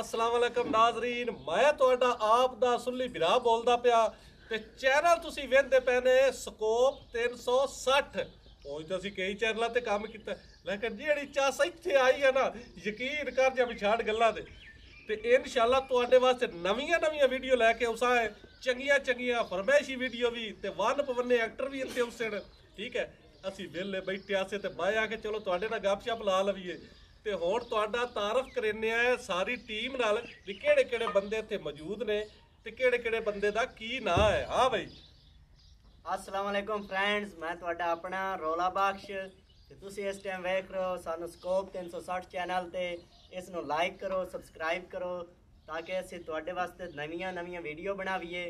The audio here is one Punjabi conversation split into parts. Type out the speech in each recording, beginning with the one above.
ਅਸਲਾਮ ਵਾਲੇਕਮ ਨਾਜ਼ਰੀਨ, ਮੈਂ ਤੁਹਾਡਾ ਆਪ ਦਾ ਸੁੱਲੀ ਬਿਰਾ ਬੋਲਦਾ ਪਿਆ ਤੇ ਚੈਨਲ ਤੁਸੀਂ ਵੇਖਦੇ ਪਏ ਨੇ ਸਕੋਪ 360 ਉਹ ਤਾਂ ਅਸੀਂ ਕਈ ਚੈਨਲਾਂ ਤੇ ਕੰਮ ਕੀਤਾ। ਲੇਕਿਨ ਜਿਹੜੀ ਚਾਸ ਇੱਥੇ ਆਈ ਹੈ ਨਾ, ਯਕੀਨ ਕਰ ਜਾਂ ਵਿਛਾੜ ਗੱਲਾਂ ਤੇ। ਤੇ ਇਨਸ਼ਾਅੱਲਾ ਤੁਹਾਡੇ ਵਾਸਤੇ ਨਵੀਆਂ ਨਵੀਆਂ ਵੀਡੀਓ ਲੈ ਕੇ ਉਸਾ ਹੈ। ਚੰਗੀਆਂ ਚੰਗੀਆਂ ਫਰਮਾਇਸ਼ੀ ਵੀਡੀਓ ਵੀ ਤੇ ਵਨ ਪਵੰਨੇ ਐਕਟਰ ਵੀ ਇੱਥੇ ਉਸੇ ਠੀਕ ਹੈ, ਅਸੀਂ ਵਿਹਲੇ ਬੈਠੇ ਆਸੇ ਤੇ ਬਾਹਰ ਕੇ ਚਲੋ ਤੁਹਾਡੇ ਨਾਲ ਗੱਪਸ਼ਪ ਲਾ ਲਵੀਏ। ਤੇ ਹੁਣ ਤੁਹਾਡਾ ਤਾਰਫ ਕਰਨੇ ਆ ਸਾਰੀ ਟੀਮ ਨਾਲ ਵੀ ਕਿਹੜੇ ਕਿਹੜੇ ਬੰਦੇ ਇੱਥੇ ਮੌਜੂਦ ਨੇ ਤੇ ਕਿਹੜੇ ਕਿਹੜੇ ਬੰਦੇ ਦਾ ਕੀ ਨਾਂ ਹੈ। ਹਾਂ ਬਈ। ਅਸਲਾਮ ਵਾਲੇਕੁਮ ਫਰੈਂਡਸ, ਮੈਂ ਤੁਹਾਡਾ ਆਪਣਾ ਰੋਲਾ ਬਖਸ਼ ਤੇ ਤੁਸੀਂ ਇਸ ਟਾਈਮ ਵੇਖ ਰਹੇ ਹੋ ਸਾਨੂੰ ਸਕੋਪ 360 ਚੈਨਲ ਤੇ ਇਸ ਨੂੰ ਲਾਈਕ ਕਰੋ ਸਬਸਕ੍ਰਾਈਬ ਕਰੋ ਤਾਂ ਕਿ ਅਸੀਂ ਤੁਹਾਡੇ ਵਾਸਤੇ ਨਵੀਆਂ ਨਵੀਆਂ ਵੀਡੀਓ ਬਣਾਵੀਏ।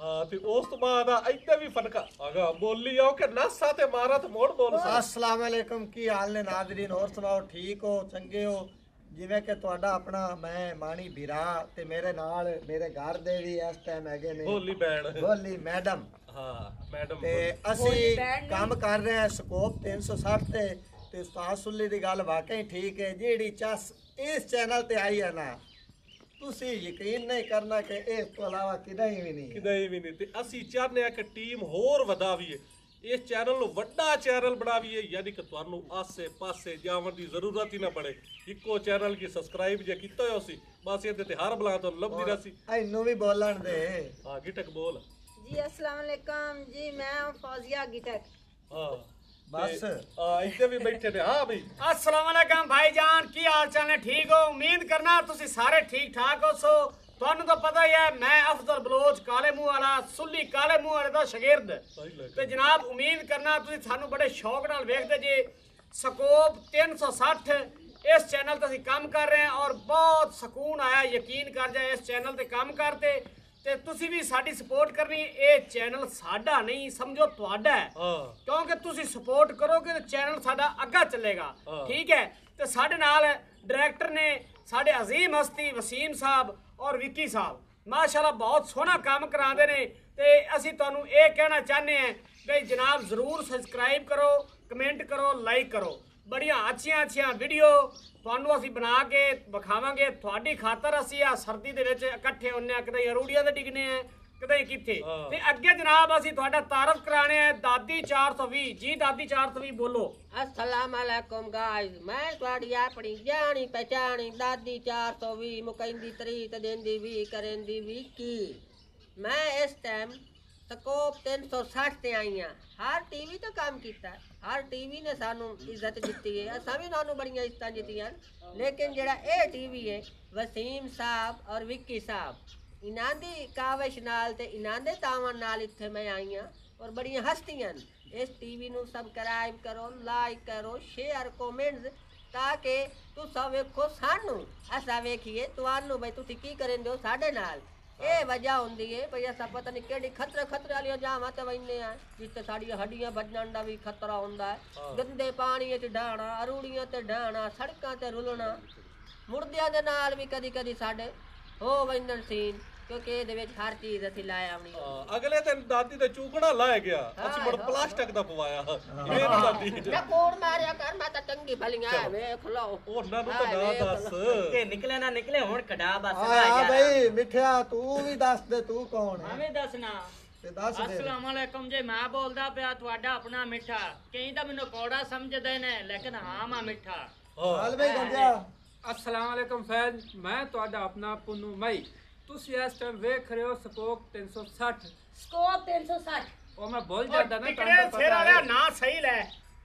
ਹਾਂ ਤੇ ਉਸ ਤੋਂ ਬਾਅਦ ਆ ਇੱਥੇ ਵੀ ਫਨਕਾ ਆਗਾ ਬੋਲੀ ਆਓ ਕਿ ਨਸਾ ਤੇ ਮਾਰਾ ਤੇ ਮੋੜ ਬੋਲ ਸਾ ਅਸਲਾਮ ਵਾਲੇਕਮ ਕੀ ਹਾਲ ਨੇ ਨਾਜ਼ਰੀਨ? ਹੋਰ ਸੁਣਾਓ ਠੀਕ ਹੋ ਚੰਗੇ ਹੋ? ਜਿਵੇਂ ਕਿ ਤੁਹਾਡਾ ਆਪਣਾ ਮੈਂ ਮਾਣੀ ਵੀਰਾ ਤੇ ਮੇਰੇ ਨਾਲ ਮੇਰੇ ਘਰ ਦੇ ਵੀ ਇਸ ਟਾਈਮ ਹੈਗੇ ਨੇ। ਬੋਲੀ ਬੈਣ ਬੋਲੀ ਮੈਡਮ। ਹਾਂ ਮੈਡਮ ਤੇ ਅਸੀਂ ਕੰਮ ਕਰ ਰਹੇ ਹਾਂ ਸਕੋਪ 360 ਤੇ ਤੇ ਉਸਤਾਦ ਸੁੱਲੀ ਦੀ ਗੱਲ ਵਾਕਈ ਠੀਕ ਹੈ। ਜਿਹੜੀ ਚਸ ਇਸ ਚੈਨਲ ਤੇ ਆਈ ਹੈ ਨਾ ਤੁਸੀਂ ਯਕੀਨ ਨਹੀਂ ਕਰਨਾ ਕਿ ਇਸ ਤੋਂ ਇਲਾਵਾ ਕਿਤੇ ਵੀ ਨਹੀਂ ਹੈ। ਕਿਤੇ ਵੀ ਨਹੀਂ ਤੇ ਅਸੀਂ ਚਾਹੁੰਦੇ ਆ ਕਿ ਟੀਮ ਹੋਰ ਵਧਾਵੀਏ। ਇਸ ਚੈਨਲ ਨੂੰ ਵੱਡਾ ਚੈਨਲ ਬਣਾਵੀਏ ਯਾਨੀ ਕਿ ਤੁਹਾਨੂੰ ਆਸੇ ਪਾਸੇ ਜਾਵਣ ਦੀ ਜ਼ਰੂਰਤ ਹੀ ਨਾ ਪੜੇ। ਇੱਕੋ ਚੈਨਲ ਕੀ ਸਬਸਕ੍ਰਾਈਬ ਜੇ ਕੀਤਾ ਹੋਇਆ ਸੀ ਬਸ ਇਹਦੇ ਤੇ ਹਰ ਬਲਾ ਤੁਹਾਨੂੰ ਲੱਭਦੀ ਰਹੀ। ਇਹਨੂੰ ਵੀ ਬੋਲਣ ਦੇ। ਹਾਂ ਗਿਟਕ ਬੋਲ। ਜੀ ਅਸਲਾਮ ਵਾਲੇਕਮ ਜੀ ਮੈਂ ਫੌਜ਼ੀਆ ਗਿਟਕ। ਹਾਂ। ਬਸ। ਆ ਇੱਥੇ ਵੀ ਬੈਠੇ ਨੇ ਹਾਂ ਬਈ। ਅਸਲਾਮ ਵਾਲੇਕਮ ਭਾਈਜਾਨ ਕੀ ਹਾਲ ਚਾਲ ਨੇ? ਠੀਕ ਹੋ? ਉਮੀਦ ਕਰਨਾ ਤੁਸੀਂ ਸਾਰੇ ਠੀਕ ਠਾਕ ਹੋ ਸੋ ਤੁਹਾਨੂੰ ਤਾਂ ਪਤਾ ਹੀ ਹੈ ਮੈਂ ਅਫਜ਼ਲ ਬਲੋਚ ਕਾਲੇ ਮੂੰਹ ਵਾਲਾ ਸੁੱਲੀ ਕਾਲੇ ਮੂੰਹ ਵਾਲੇ ਦਾ ਸ਼ਾਗਿਰਦ। ਤੇ ਜਨਾਬ ਉਮੀਦ ਕਰਨਾ ਤੁਸੀਂ ਸਾਨੂੰ ਬੜੇ ਸ਼ੌਕ ਨਾਲ ਵੇਖਦੇ ਜੇ। ਸਕੋਪ 360 ਇਸ ਚੈਨਲ ਤੇ ਅਸੀਂ ਕੰਮ ਕਰ ਰਹੇ ਹਾਂ ਔਰ ਬਹੁਤ ਸਕੂਨ ਆਇਆ ਯਕੀਨ ਕਰ ਜਾ ਇਸ ਚੈਨਲ ਤੇ ਕੰਮ ਕਰਦੇ ਤੇ ਤੁਸੀਂ ਵੀ ਸਾਡੀ ਸਪੋਰਟ ਕਰਨੀ ਇਹ ਚੈਨਲ ਸਾਡਾ ਨਹੀਂ ਸਮਝੋ ਤੁਹਾਡਾ ਹੈ। ਕਿਉਂਕਿ ਤੁਸੀਂ ਸਪੋਰਟ ਕਰੋਗੇ ਤਾਂ ਚੈਨਲ ਸਾਡਾ ਅੱਗਾ ਚੱਲੇਗਾ। ਠੀਕ ਹੈ? ਤੇ ਸਾਡੇ ਨਾਲ ਡਾਇਰੈਕਟਰ ਨੇ ਸਾਡੇ ਅਜ਼ੀਮ ਹਸਤੀ ਵਸੀਮ ਸਾਹਿਬ ਔਰ ਵਿੱਕੀ ਸਾਹਿਬ। ਮਾਸ਼ਾਅੱਲਾ ਬਹੁਤ ਸੋਹਣਾ ਕੰਮ ਕਰਾਉਂਦੇ ਨੇ। ਤੇ ਅਸੀਂ ਤੁਹਾਨੂੰ ਇਹ ਕਹਿਣਾ ਚਾਹੁੰਦੇ ਹਾਂ ਕਿ ਜਨਾਬ ਜ਼ਰੂਰ ਸਬਸਕ੍ਰਾਈਬ ਕਰੋ ਕਮੈਂਟ ਕਰੋ ਲਾਈਕ ਕਰੋ। ਬੜੀਆਂ ਅੱਛੀਆਂ ਅੱਛੀਆਂ ਵੀਡੀਓ ਤੁਹਾਨੂੰ ਅਸੀਂ ਬਣਾ ਕੇ ਵਿਖਾਵਾਂਗੇ। ਤੁਹਾਡੀ ਖਾਤਰ ਅਸੀਂ ਆ ਸਰਦੀ ਦੇ ਵਿੱਚ ਇਕੱਠੇ ਹੁੰਨੇ ਆ ਕਦੇ ਅਰੂੜੀਆਂ ਤੇ ਡਿੱਗਨੇ ਆ ਕਦੇ ਕਿੱਥੇ। ਤੇ ਅੱਗੇ ਜਨਾਬ ਅਸੀਂ ਤੁਹਾਡਾ ਤਾਰਫ ਕਰਾਣੇ ਆ। ਦਾਦੀ 420 ਜੀ ਦਾਦੀ 420 ਬੋਲੋ। ਅਸਲਾਮ ਅਲੈਕੁਮ ਗਾਇਜ਼ ਮੈਂ ਤੁਹਾਡੀ ਆਪਣੀ ਜਾਣੀ ਪਹਿਚਾਣੀ। ਦਾਦੀ 420 ਮੁਕੈਂਦੀ ਤਰੀ ਤੇ ਦਿੰਦੀ ਵੀ ਕਰੇਂਦੀ ਵੀ ਕੀ। ਮੈਂ ਇਸ ਟਾਈਮ ਸਕੋਪ 360 ਤੇ ਆਈ ਹਾਂ ਹਰ ਟੀਵੀ ਤੋਂ ਕੰਮ ਕੀਤਾ। ਹਰ ਟੀਵੀ ਨੇ ਸਾਨੂੰ ਇੱਜ਼ਤ ਦਿੱਤੀ ਹੈ। ਅਸਾਂ ਵੀ ਤੁਹਾਨੂੰ ਬੜੀਆਂ ਇੱਜ਼ਤਾਂ ਦਿੱਤੀਆਂ ਲੇਕਿਨ ਜਿਹੜਾ ਇਹ ਟੀਵੀ ਹੈ, ਵਸੀਮ ਸਾਹਿਬ ਔਰ ਵਿੱਕੀ ਸਾਹਿਬ, ਇਹਨਾਂ ਦੀ ਕਾਵਿਸ਼ ਨਾਲ ਤੇ ਇਹਨਾਂ ਦੇ ਤਾਵਨ ਨਾਲ ਇੱਥੇ ਮੈਂ ਆਈ ਹਾਂ ਔਰ ਬੜੀਆਂ ਹਸਤੀਆਂ ਨੇ। ਇਸ ਟੀਵੀ ਨੂੰ ਸਬਸਕ੍ਰਾਈਬ ਕਰੋ ਲਾਈਕ ਕਰੋ ਸ਼ੇਅਰ ਕਮੈਂਟਸ ਤਾਂ ਕਿ ਤੁਸੀਂ ਵੇਖੋ ਸਾਨੂੰ। ਅਸਾਂ ਵੇਖੀਏ, ਤੁਹਾਨੂੰ ਬਈ ਤੁਸੀਂ ਕੀ ਕਰਨ ਦਿਓ ਸਾਡੇ ਨਾਲ? ਇਹ ਵਜ੍ਹਾ ਹੁੰਦੀ ਹੈ ਭਈ ਅਸਾਂ ਪਤਾ ਨਹੀਂ ਕਿਹੜੀ ਖਤਰੇ ਖਤਰੇ ਵਾਲੀਆਂ ਜਾਵਾਂ ਤੇ ਵੈਨੇ ਆ ਜਿੱਥੇ ਸਾਡੀਆਂ ਹੱਡੀਆਂ ਵੱਜਣ ਦਾ ਵੀ ਖਤਰਾ ਹੁੰਦਾ ਹੈ। ਗੰਦੇ ਪਾਣੀ 'ਚ ਡਾਣਾ ਅਰੂੜੀਆਂ ਤੇ ਡਾਣਾ ਸੜਕਾਂ ਤੇ ਰੁਲਣਾ ਮੁਰਦਿਆਂ ਦੇ ਨਾਲ ਵੀ ਕਦੀ ਕਦੀ ਸਾਡੇ ਹੋ ਵੈਂਦਣ ਸੀਨ। ਕਿਉਂਕਿ ਇਹਦੇ ਵਿੱਚ ਹਰ ਚੀਜ਼ ਅਸੀਂ ਲਾਇਆ ਆਉਣੀ ਹਾਂ, ਅਗਲੇ ਦਿਨ ਦਾਦੀ ਤੇ ਚੂਕਣਾ ਲਾਇਆ ਗਿਆ। ਅਸੀਂ ਮੁੜ ਪਲਾਸਟਿਕ ਦਾ ਪਵਾਇਆ। ਇਹ ਨੀ ਦਾਦੀ ਮੈਂ ਕੋੜ ਮਾਰਿਆ ਕਰ ਮੈਂ ਤਾਂ ਚੰਗੀ ਭਲੀਆਂ ਵੇਖ ਲਓ। ਉਹਨਾਂ ਨੂੰ ਤਾਂ ਨਾ ਦੱਸ। ਤੇ ਨਿਕਲੇ ਨਾ ਨਿਕਲੇ ਹੁਣ ਕਢਾ ਬਸ ਆ ਆ ਬਈ ਮਿੱਠਿਆ ਤੂੰ ਵੀ ਦੱਸ ਦੇ ਤੂੰ ਕੌਣ ਹੈ? ਮੈਂ ਦੱਸਣਾ ਤੇ ਦੱਸ ਦੇ ਅਸਲਾਮ ਵਾਲੇਕਮ ਜੇ ਮੈਂ ਬੋਲਦਾ ਪਿਆ ਤੁਹਾਡਾ ਆਪਣਾ ਮਿੱਠਾ। ਕਈ ਤਾਂ ਮੈਨੂੰ ਕੌੜਾ ਸਮਝਦੇ ਨੇ ਲੇਕਿਨ ਹਾਂ ਮੈਂ ਮਿੱਠਾ। ਹਾਂ। ਹਾਲ ਬਈ ਗੰਜਾ ਅਸਲਾਮ ਵਾਲੇਕਮ ਫੈਨ ਮੈਂ ਤੁਹਾਡਾ ਆਪਣਾ ਪੁੰਨੂ ਮਈ। ਤੁਸੀਂ ਇਸ ਟਾਈਮ ਵੇਖ ਰਹੇ ਹੋ ਸਕੋਪ 360 ਸਕੋਪ 360 ਉਹ ਮੈਂ ਭੁੱਲ ਜਾਂਦਾ ਨਾ ਤੁਹਾਨੂੰ ਸਿਰ ਵਾਲਿਆ ਹੈ। ਨਾ ਸਹੀ ਲੈ।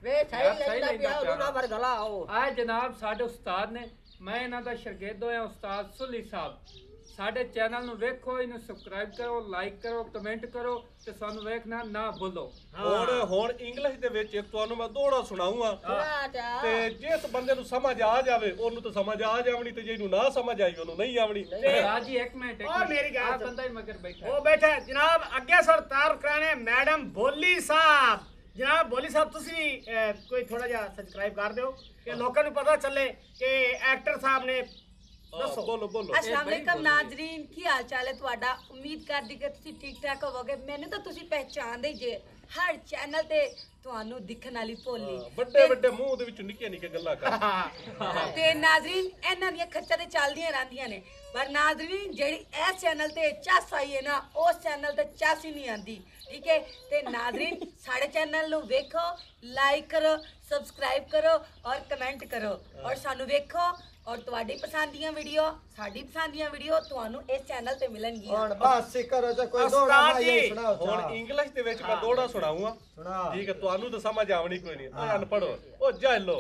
ਵੇ ਸਹੀ ਲੈਂਦਾ ਪਿਆ ਉਹਨੂੰ ਨਾ। ਵਰਗਲਾ ਉਹ ਆਏ ਜਨਾਬ ਸਾਡੇ ਉਸਤਾਦ ਨੇ। ਮੈਂ ਇਹਨਾਂ ਦਾ ਸ਼ਾਗਿਰਦ ਹੋਇਆ ਉਸਤਾਦ ਸੁਲੀ ਸਾਹਿਬ। ਸਾਡੇ ਚੈਨਲ ਨੂੰ ਵੇਖੋ ਇਹਨੂੰ ਸਬਸਕ੍ਰਾਈਬ ਕਰੋ ਲਾਈਕ ਕਰੋ ਕਮੈਂਟ ਕਰੋ ਤੇ ਸਾਨੂੰ ਵੇਖਣਾ ਨਾ ਭੁੱਲੋ। ਹੁਣ ਹੁਣ ਇੰਗਲਿਸ਼ ਦੇ ਵਿੱਚ ਇੱਕ ਤੁਹਾਨੂੰ ਮੈਂ ਦੋੜਾ ਸੁਣਾਉਂਗਾ ਤੇ ਜਿਸ ਬੰਦੇ ਨੂੰ ਸਮਝ ਆ ਜਾਵੇ ਉਹਨੂੰ ਤਾਂ ਸਮਝ ਆ ਜਾਵਣੀ ਤੇ ਜਿਹਨੂੰ ਨਾ ਸਮਝ ਆਈ ਉਹਨੂੰ ਨਹੀਂ ਆਵਣੀ। ਰਾਜੀ ਇੱਕ ਮਿੰਟ ਇੱਕ ਉਹ ਮਿੰਟ। ਮੇਰੀ ਗੱਲ ਆਹ ਸੁਣ। ਬੰਦਾ ਹੀ ਮਗਰ ਬੈਠਾ। ਹੈ। ਉਹ ਬੈਠਾ ਹੈ। ਜਨਾਬ ਅੱਗੇ ਸਰ ਕਰਾਣੇ ਮੈਡਮ ਬੋਲੀ ਸਾਹਿਬ। ਜਨਾਬ ਬੋਲੀ ਸਾਹਿਬ ਤੁਸੀਂ ਕੋਈ ਥੋੜਾ ਜਿਹਾ ਸਬਸਕ੍ਰਾਈਬ ਕਰ ਦਿਓ। ਕਿ ਲੋਕਾਂ ਨੂੰ ਪਤਾ ਚੱਲੇ ਕਿ ਐਕਟਰ ਸਾਹਿਬ ਨੇ ਹਾਂ, ਬੋਲੋ ਬੋਲੋ। ਅਸਲਾਮ ਅਲੈਕਮ ਨਾਜ਼ਰੀਨ ਕੀ ਹਾਲ ਚਾਲ ਹੈ ਤੁਹਾਡਾ? ਉਮੀਦ ਕਰਦੀ ਕਿ ਤੁਸੀਂ ਠੀਕ ਠਾਕ ਹੋਵੋਗੇ। ਮੈਨੂੰ ਤਾਂ ਤੁਸੀਂ ਪਹਿਚਾਣਦੇ ਜੇ। ਹਰ ਚੈਨਲ ਤੇ ਤੁਹਾਨੂੰ ਦਿਖਣ ਵਾਲੀ ਭੋਲੀ। ਵੱਡੇ ਵੱਡੇ ਮੂੰਹ ਦੇ ਵਿੱਚ ਨਿੱਕੀਆਂ ਨਿੱਕੀਆਂ ਗੱਲਾਂ ਕਰ। ਤੇ ਨਾਜ਼ਰੀਨ ਇਹਨਾਂ ਦੀਆਂ ਖੱਚਾਂ ਤੇ ਚੱਲਦੀਆਂ ਰਹਿੰਦੀਆਂ ਨੇ। ਪਰ ਨਾਜ਼ਰੀਨ ਜਿਹੜੀ ਇਸ ਚੈਨਲ ਤੇ ਚੱਸ ਆਈ ਹੈ ਨਾ ਉਸ ਚੈਨਲ ਤੇ ਚੱਸ ਹੀ ਨਹੀਂ ਆਂਦੀ ਠੀਕ ਹੈ? ਤੇ ਨਾਜ਼ਰੀਨ ਸਾਡੇ ਚੈਨਲ ਨੂੰ ਵੇਖੋ ਲਾਈਕ ਕਰੋ ਸਬਸਕ੍ਰਾਈਬ ਕਰੋ ਔਰ ਕਮੈਂਟ ਕਰੋ। ਔਰ ਸਾਨੂੰ ਵੇਖੋ ਔਰ ਤੁਹਾਡੀ ਪਸੰਦ ਦੀਆਂ ਵੀਡੀਓ ਸਾਡੀ ਪਸੰਦ ਦੀਆਂ ਵੀਡੀਓ ਤੁਹਾਨੂੰ ਇਸ ਚੈਨਲ ਤੇ ਮਿਲਣਗੀਆਂ। ਹੁਣ ਬਸ ਕਰੋ ਜੇ ਕੋਈ ਦੋੜਾ ਉਸਤਾਦ ਜੀ, ਸੁਣਾਓ ਹੁਣ। ਇੰਗਲਿਸ਼ ਦੇ ਵਿੱਚ ਮੈਂ ਦੋੜਾ ਸੁਣਾਉਂਗਾ ਸੁਣਾ ਠੀਕ ਹੈ ਤੁਹਾਨੂੰ ਤਾਂ ਸਮਝ ਆਵਣੀ ਕੋਈ ਨਹੀਂ। ਓਏ ਅਨਪੜੋ ਉਹ ਜਾਇਲੋ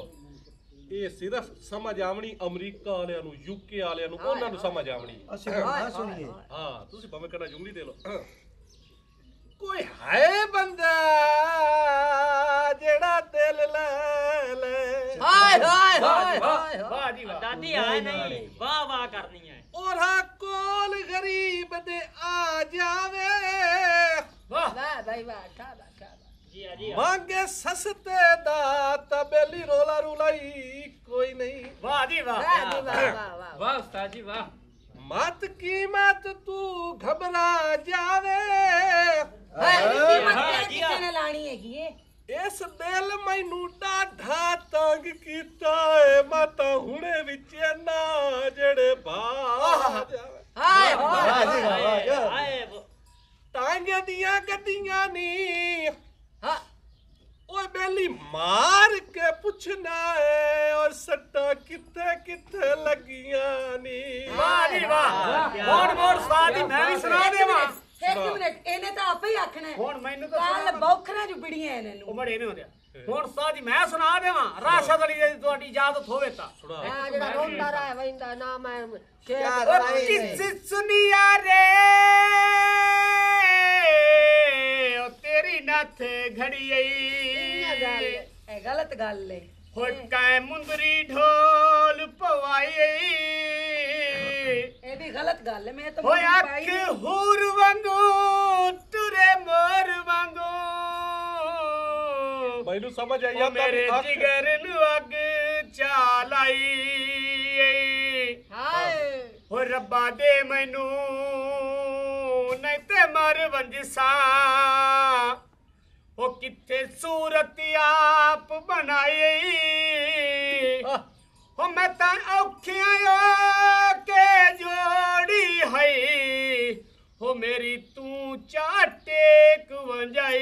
ਇਹ ਸਿਰਫ ਸਮਝ ਆਵਣੀ ਅਮਰੀਕਾ ਵਾਲਿਆਂ ਨੂੰ ਯੂਕੇ ਵਾਲਿਆਂ ਨੂੰ ਉਹਨਾਂ ਨੂੰ ਸਮਝ ਆਵਣੀ। ਅਸੀਂ ਨਾ ਸੁਣੀਏ। ਹਾਂ ਤੁਸੀਂ ਭਾਵੇਂ ਕਰਨਾ ਜੁੰਗਲੀ ਦੇ ਲਓ। ਕੋਈ ਹੈ ਬੰਦਾ ਜਿਹੜਾ ਦਿਲ ਲੈ ਲੈ ਹਾਏ ਹਾਏ ਹਾਏ ਵਾਹ ਜੀ ਵਾਹ। ਦਾਦੀ ਆਏ ਨਹੀਂ ਵਾਹ ਵਾਹ ਕਰਨੀ ਹੈ ਔਰਾ ਕੋਲ ਗਰੀਬ ਦੇ ਆ ਜਾਵੇ ਵਾਹ। ਵਾਹ ਭਾਈ ਵਾਹ। ਜੀ ਆ। ਮੰਗੇ ਸਸਤੇ ਦਾ ਤਬੇਲੀ ਰੋਲਾ ਰੁਲਾਈ ਕੋਈ ਨਹੀਂ ਵਾਹ ਜੀ ਵਾਹ। ਵਾਹ ਜੀ ਵਾਹ। ਵਾਹ ਵਾਹ। ਵਾਹ ਉਸਤਾਦ ਜੀ ਵਾਹ। ਮਤ ਕੀਮਤ ਤੂੰ ਘਬਰਾ ਜਾਵੇ ਹਾਏ ਕੀਮਤ ਕਿਸੇ ਨੇ ਲਾਣੀ ਹੈਗੀ ਏ ਇਸ ਦਿਲ ਮੈਨੂੰ ਡਾਢਾ ਤੰਗ ਕੀਤਾ ਏ ਮੈਂ ਹੁਣੇ ਵਿੱਚ ਤਾਂ ਕੱਲ ਸੁਣਾ ਬੌਖਰਾਂ ਜੁ ਬਿੜੀਆਂ ਇਹਨਾਂ ਉਹ ਨੂੰ ਬੜੇ ਨੇ ਹੁੰਦੇ ਹੁਣ ਸਾਦੀ ਮੈਂ ਸੁਣਾ ਦੇਵਾਂ ਰਾਸ਼ਦ ਅਲੀ ਦੀ ਤੁਹਾਡੀ ਇਜਾਜ਼ਤ ਹੋਵੇ ਤਾਂ ਆ ਜਿਹੜਾ ਰੋਂਦਾ ਰਹਿ ਵੈਂਦਾ ਨਾ ਮੈਂ ਯਾਦ ਆਈ ਕਿਸ ਸੁਨੀਆ ਰੇ ਉਹ ਤੇਰੀ ਨੱਥ ਘੜੀ ਆਈ ਇਹ ਗਲਤ ਗੱਲ ਏ ਹੋਏ ਕੈ ਮੁੰਦਰੀ ਢੋਲ ਪਵਾਈ ਇਹ ਵੀ ਗਲਤ ਗੱਲ ਏ ਮੈਂ ਤਾਂ ਹੋਏ ਅੱਖ। ਹੂਰ ਵਾਂਗੂ ਮੈਨੂੰ ਸਮਝ ਆਈ ਆ ਮੇਰੇ ਜਿਗਰ ਨੂੰ ਅੱਗ ਚਾਲਾਈ ਹਾਏ। ਹੋ ਰੱਬਾ ਦੇ ਮੈਨੂੰ ਨਹੀਂ ਤੇ ਮਰ ਵੰਜਸਾ। ਉਹ ਕਿੱਥੇ ਸੂਰਤ ਆਪ ਬਣਾਈ? ਹੋ ਮੈਂ ਤਾਂ ਔਖਿਆਂ ਕੇ ਜੋੜੀ ਹੈ ਹੋ ਮੇਰੀ ਤੂੰ ਚਾਟੇਕ ਵੰਜਾਈ।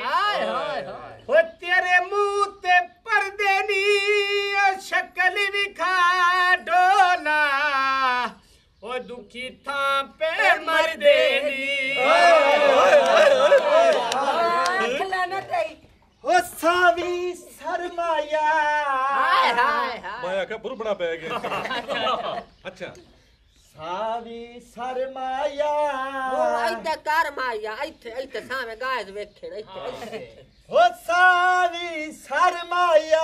ਹਾਏ ਹਾਏ ਹਾਏ। ਹੋ ਤੇਰੇ ਮੂੰਹ ਤੇ ਪਰਦੇ ਨੀ ਸ਼ਕਲ ਵਿਖਾ ਡੋਲਾ ਉਹ ਦੁਖੀ ਥਾਂ ਪੇ ਮਰਦੇ ਨੀ। ਆਹ, ਖਲਾਨਤ ਆਈ ਹੋ ਸਾਵੀ ਸਰਮਾਇਆ। ਹਾਏ ਹਾਏ ਹਾਏ। ਮੈਂ ਆਖਿਆ ਬੁਰਬਣਾ ਪੈ ਗਿਆ। ਅੱਛਾ। ਸਾਵੀ ਸਰਮਾਇਆ ਉਹ ਇੱਥੇ ਕਰ ਮਾਇਆ ਇੱਥੇ ਇੱਥੇ ਸਾਵੇਂ ਗਾਇਜ਼ ਵੇਖਣ ਇੱਥੇ ਹੋ। ਸਾਵੀ ਸਰਮਾਇਆ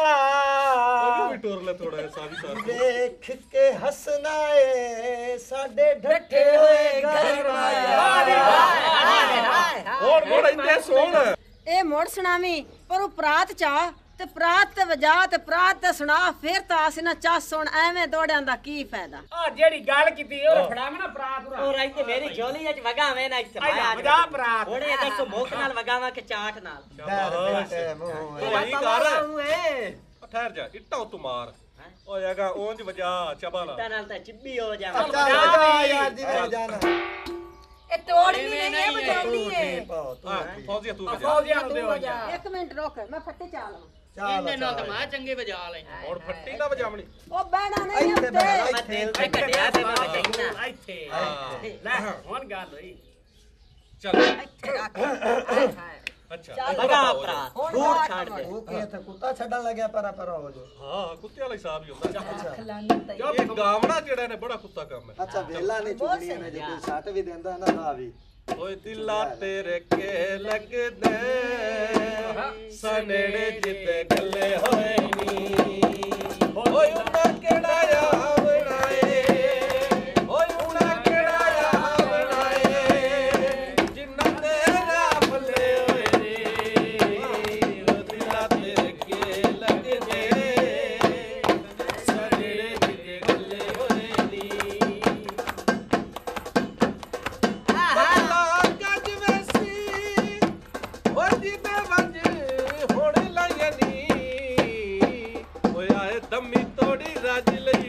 ਵੀ ਟੋਰ ਲੈ ਥੋੜਾ ਜਿਹਾ ਸਾਰੀ ਸਾਰੀ ਦੇਖ ਕੇ ਹੱਸਣਾ ਏ ਸਾਡੇ ਢੱਠੇ ਹੋਏ ਘਰ ਮਾਇਆ। ਹਾਏ ਹਾਏ ਹਾਏ ਹੋਰ ਮੋੜ ਇੰਨੇ ਸੋਹਣ। ਇਹ ਮੋੜ ਸੁਣਾਵੀਂ ਪਰ ਉਹ ਪ੍ਰਾਤ ਚਾ ਤੇ ਪ੍ਰਾਤ ਤੇ ਵਜਾ ਤੇ ਪ੍ਰਾਤ ਤੇ ਸੁਣਾ ਫਿਰ ਤਾਂ ਅਸੀਂ ਨਾ ਚਾ ਸੁਣ ਐਵੇਂ ਦੋੜਿਆਂ ਦਾ ਕੀ ਫਾਇਦਾ? ਆ ਜਿਹੜੀ ਗੱਲ ਕੀਤੀ ਉਹ ਫੜਾਵੇਂ ਨਾ ਬਰਾਤ ਉਹ ਰਾਈ ਤੇ ਮੇਰੀ ਝੋਲੀ ਵਿੱਚ ਵਗਾਵੇਂ ਨਾ ਇੱਥੇ ਆਇਆ ਵਜਾ ਹੁਣ ਇਹ ਦੱਸੋ ਮੁੱਕ ਨਾਲ ਵਗਾਵਾਂ ਕਿ ਚਾਟ ਨਾਲ? ਆਈ ਕਰ ਠਹਿਰ ਜਾ ਇੱਟਾਂ ਉਤੋਂ ਮਾਰ। ਓਏ ਹੈਗਾ ਉਂਝ ਵਜਾ ਚਬਾਲਾ ਤਾਂ ਨਾਲ ਤਾਂ ਚਿੱਬੀ ਹੋ ਜਾਵਾਂ। ਜਾ ਯਾਰ ਜਿਵੇਂ ਜਾਣਾ ਇਹ ਤੋੜਨੀ ਨਹੀਂ ਪਾਓ ਤੂੰ ਹਾਂ। ਫੌਜੀਆ ਤੂੰ ਵਜਾ। ਇੱਕ ਮਿੰਟ ਰੁਕ ਮੈਂ ਫੱਟੇ ਚਾ ਲਵਾਂ। ਇਹਨੇ ਨਾਲ ਤਾਂ ਮੈਂ ਚੰਗੇ ਵਜਾ ਲੈ ਹੁਣ ਫੱਟੀ ਨਾ ਵਜਾਵਣੀ? ਉਹ ਬਹਿਣਾ ਨਹੀਂ ਇੱਥੇ ਬਹਿ ਉੱਤੇ ਇੱਥੇ ਇੱਥੇ ਕੱਢਿਆ ਤੇ ਮੈਂ ਚਾਹੀਦਾ ਇੱਥੇ। ਹਾਂ। ਲੈ ਹੁਣ ਗੱਲ ਹੋਈ। ਚੱਲ। ਇੱਥੇ ਰੱਖ। ਹਾਏ ਹਾਏ ਅੱਛਾ। ਵਗਾ ਭਰਾ। ਹੁਣ ਦੂਰ ਬਾਹਰ ਛੱਡ ਦੇ। ਉਹ ਕੀ ਇੱਥੇ ਕੁੱਤਾ ਛੱਡਣ ਲੱਗਿਆ ਪਰਾ ਪਰਾ ਹੋ ਜੋ। ਹਾਂ ਕੁੱਤੇ ਵਾਲਾ ਹਿਸਾਬ ਹੀ ਹੁੰਦਾ। ਅੱਛਾ। ਖਲਾਨਤ ਆਈ ਇਹ ਗਾਵਣਾ ਜਿਹੜਾ ਨੇ? ਬੜਾ ਕੁੱਤਾ ਕੰਮ ਹੈ। ਅੱਛਾ ਵੇਲਾ ਨਹੀਂ ਚੁਗਣੀਆਂ ਨੇ ਜੇ ਕੋਈ ਸੱਟ ਵੀ ਦਿੰਦਾ ਨਾ ਨਾ ਵੀ। ਓਏ ਦਿਲਾ ਤੇਰੇ ਕੇ ਲੱਗਦੇ। ਸਨੇੜੇ ਜਿੱਤੇ ਗੱਲੇ ਹੋਏ ਨੀ। ਓਏ ਉਹਨਾਂ ਕਿਹੜਾ ਆ? ਲੰਮੀ ਤੋੜੀ ਰੱਜ ਲਈ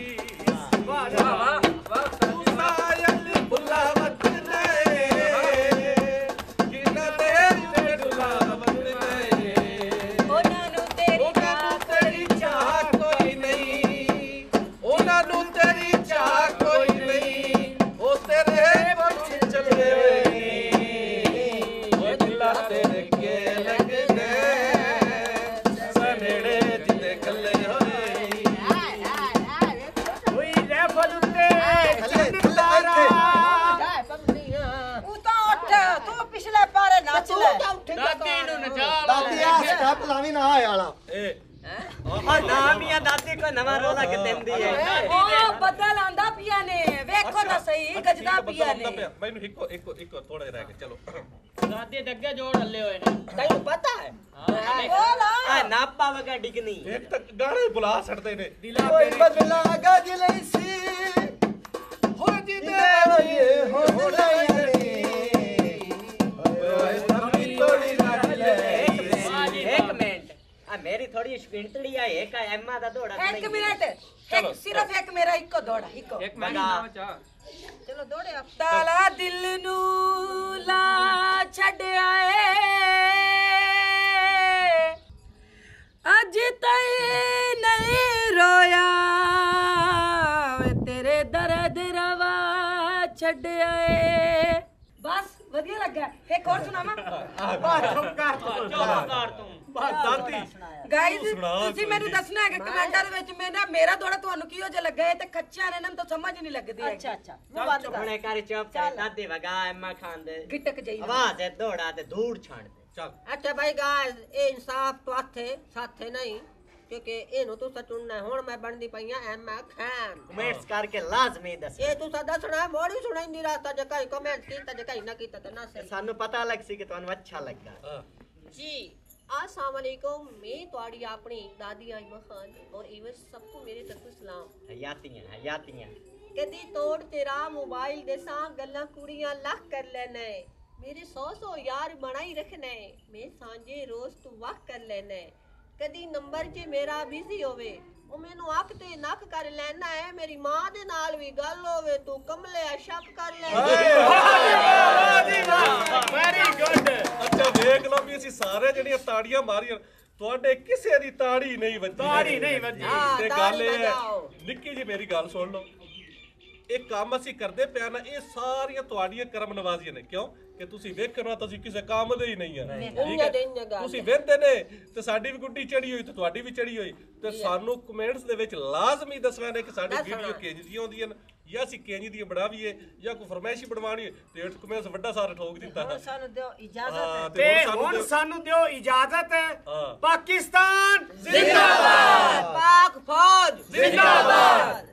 ਦਾਦੀ ਨੂੰ ਆ ਸਟੈਪ ਲਾਵੀ ਨਾ ਆਏ ਵਾਲਾ। ਇਹ ਆ ਨਾਮ ਹੀ ਆ ਦਾਦੀ ਕੋਈ ਨਵਾਂ ਰੋਲਾ ਕਿ ਦਿੰਦੀ ਹੈ। ਉਹ ਬੱਦਲ ਆਂਦਾ ਪਿਆ ਨੇ। ਵੇਖੋ ਤਾਂ ਸਹੀ ਗੱਜਦਾ ਪਿਆ ਨੇ। ਮੈਨੂੰ ਇੱਕੋ ਇੱਕੋ ਇੱਕੋ ਥੋੜਾ ਜਿਹਾ ਰਹਿ ਗਿਆ ਚਲੋ। ਦਾਦੀ ਅੱਗੇ ਜੋੜ ਹੱਲੇ ਹੋਏ ਨੇ। ਤੈਨੂੰ ਪਤਾ ਹੈ? ਆ ਨਾਪਾ ਵਗਾ ਡਿਗਨੀ। ਇੱਕ ਤਾਂ ਗਾਣੇ ਬੁਲਾ ਛੱਡਦੇ ਨੇ। ਕੋਈ ਬਦਲਾ ਗੱਜ ਲਈ ਸੀ। ਹੋ ਜੀ ਦੇ ਹੋ ਨਹੀਂ। ਓਏ ਮੇਰੀ ਥੋੜੀ ਸ਼ਕਿੰਤੜੀ ਆ ਇੱਕ ਆ ਐਮਾ ਦਾ ਦੋੜਾ ਇੱਕ ਮਿੰਟ ਇੱਕ ਸਿਰਫ ਇੱਕ ਮੇਰਾ ਇੱਕੋ ਦੌੜਾ ਇੱਕੋ। ਇੱਕ ਮਿੰਟ ਬਗਾ। ਨਾ ਚਾ ਚਲੋ ਦੌੜਿਆ ਤਾਲਾ ਦਿਲ ਨੂੰ ਲਾ ਛੱਡਿਆ ਏ ਅੱਜ ਤਾਈ ਨਹੀਂ ਰੋਇਆ। ਵੇ ਤੇਰੇ ਦਰਦ ਰਵਾ ਛੱਡਿਆ ਏ ਬਸ ਵਧੀਆ ਲੱਗਾ ਇੱਕ ਹੋਰ ਸੁਣਾਵਾਂ? ਚੌਕਾਰ ਤੂੰ ਬਸ ਦਾਦੀ ਗਾਇਜ਼ ਤੂੰ। ਸੁਣਾ ਤੁਸੀਂ ਮੈਨੂੰ। ਦੱਸਣਾ ਹੈ ਕਿ ਕਮੈਂਟਾਂ ਦੇ ਵਿੱਚ ਮੈਂ ਨਾ ਮੇਰਾ ਦੌੜਾ ਤੁਹਾਨੂੰ ਕਿਹੋ ਜਿਹਾ ਲੱਗਾ ਹੈ ਤੇ ਕੱਚਿਆਂ ਨੇ ਨਾ ਤਾਂ ਸਮਝ ਹੀ ਨਹੀਂ ਲੱਗਦੀ ਹੈਗੀ। ਅੱਛਾ ਅੱਛਾ। ਮੂੰਹ ਬੰਦ ਕਰ ਹੁਣੇ ਕਰ ਚੁੱਪ ਕਰ। ਦਾਦੀ ਵਗਾ ਐਮਾ ਖਾਨ ਦੇ। ਗਿਟਕ ਜਈ ਆਵਾਜ਼ ਹੈ ਦੋੜਾ ਤੇ ਧੂੜ ਛਾਣ ਦੇ। ਚੱਲ। ਅੱਛਾ ਭਾਈ ਗਾਇਸ ਇਹ ਇਨਸਾਫ ਤੁਹਾਥੇ ਸਾਥੇ ਨਹੀਂ ਕਿਉਂਕਿ ਇਹਨੂੰ ਤੁਸੀਂ ਚੁਣਨਾ। ਹੁਣ ਮੈਂ ਬਣਦੀ ਪਈ ਆ ਐਮ ਖਾਨ ਕਮੈਂਟਸ ਕਰਕੇ ਲਾਜ਼ਮੀ ਦੱਸ। ਇਹ ਤੂੰ ਸਾਡਾ ਸੁਣਾ ਮੋੜੀ ਸੁਣਾਈਂਦੀ ਰਾਸਤਾ ਜੇ ਕਈ ਕਮੈਂਟ ਕੀਤਾ ਜੇ ਕਈ ਨਾ ਕੀਤਾ ਤੇ ਨਾ ਸਹੀ। ਸਾਨੂੰ ਪਤਾ ਲੱਗ ਸੀ ਕਿ ਤੁਹਾਨੂੰ ਅੱਛਾ ਲੱਗਾ। ਹਾਂ जी अस्सलाम वालेकुम मैं ਤੁਹਾਡੀ ਆਪਣੀ ਦਾਦੀ ਆਇਮਾ ਖਾਨ ਔਰ ਇਵਨ ਸਭ ਨੂੰ ਮੇਰੇ ਤਰਫੋਂ ਸਲਾਮ ਹਯਾਤੀਆਂ ਹਯਾਤੀਆਂ ਕਦੀ ਤੋੜ ਤੇਰਾ ਮੋਬਾਈਲ ਦੇ ਸਾਂ ਗੱਲਾਂ ਕੁੜੀਆਂ ਲੱਖ ਕਰ ਲੈਣੇ ਮੇਰੇ ਸੌ ਸੌ ਯਾਰ ਬਣਾਈ ਰੱਖਣੇ ਮੈਂ ਸਾਂਝੇ ਰੋਜ਼ ਤੂੰ ਵਕ ਕਰ ਲੈਣੇ ਕਦੀ ਨੰਬਰ 'ਚ ਮੇਰਾ ਬਿਜ਼ੀ ਹੋਵੇ ਉਹ ਮੈਨੂੰ ਅੱਖ ਤੇ ਨੱਕ ਕਰ ਲੈਣਾ ਹੈ ਮੇਰੀ ਮਾਂ ਦੇ ਨਾਲ ਵੀ ਗੱਲ ਹੋਵੇ ਤੂੰ ਕਮਲੇ ਸ਼ੱਕ ਕਰ ਲੈ। ਵੈਰੀ ਗੁੱਡ ਅੱਛਾ ਵੇਖ ਲਓ ਵੀ ਅਸੀਂ ਸਾਰੇ ਜਿਹੜੀਆਂ ਤਾੜੀਆਂ ਮਾਰੀਆਂ ਤੁਹਾਡੇ ਕਿਸੇ ਦੀ ਤਾੜੀ ਨਹੀਂ ਵੱਜੀ। ਤਾੜੀ ਨਹੀਂ ਵੱਜੀ। ਤੇ ਗੱਲ ਇਹ ਹੈ। ਨਿੱਕੀ ਜੀ ਮੇਰੀ ਗੱਲ ਸੁਣ ਲਓ। ਇਹ ਕੰਮ ਅਸੀਂ ਕਰਦੇ ਪਿਆ ਨਾ ਇਹ ਸਾਰੀਆਂ ਤੁਹਾਡੀਆਂ ਕਰਮ ਨਵਾਜ਼ੀਆਂ ਨੇ ਕਿਉਂ? ਕਿ ਤੁਸੀਂ ਵੇਖਣ ਵਾਲਾ ਤੁਸੀਂ ਕਿਸੇ ਕੰਮ ਦੇ ਹੀ ਨਹੀਂ ਆ। ਠੀਕ ਹੈ? ਤੁਸੀਂ ਵੇਖਦੇ ਨੇ ਤੇ ਸਾਡੀ ਵੀ ਗੁੱਡੀ ਚੜੀ ਹੋਈ ਤੇ ਤੁਹਾਡੀ ਵੀ ਚੜੀ ਹੋਈ ਤੇ ਸਾਨੂੰ ਕਮੈਂਟਸ ਦੇ ਵਿੱਚ ਲਾਜ਼ਮੀ ਦੱਸਣਾ ਨੇ ਕਿ ਸਾਡੀ ਵੀਡੀਓ ਕਿੰਜ ਦੀ ਆਉਂਦੀ ਹੈ ਜਾਂ ਅਸੀਂ ਕਿੰਜ ਦੀ ਬਣਾਵੀਏ ਜਾਂ ਕੋਈ ਫਰਮਾਇਸ਼ੀ ਬਣਵਾਣੀ ਹੈ ਤੇ ਇਟ ਕਮੈਂਟਸ ਵੱਡਾ ਸਾਰਾ ਠੋਕ ਦਿੱਤਾ। ਹੁਣ ਸਾਨੂੰ ਦਿਓ ਇਜਾਜ਼ਤ ਤੇ ਹੁਣ ਸਾਨੂੰ ਦਿਓ ਇਜਾਜ਼ਤ ਪਾਕਿਸਤਾਨ ਜ਼ਿੰਦਾਬਾਦ। ਪਾਕ ਫੌਜ ਜ਼ਿੰਦਾਬਾਦ।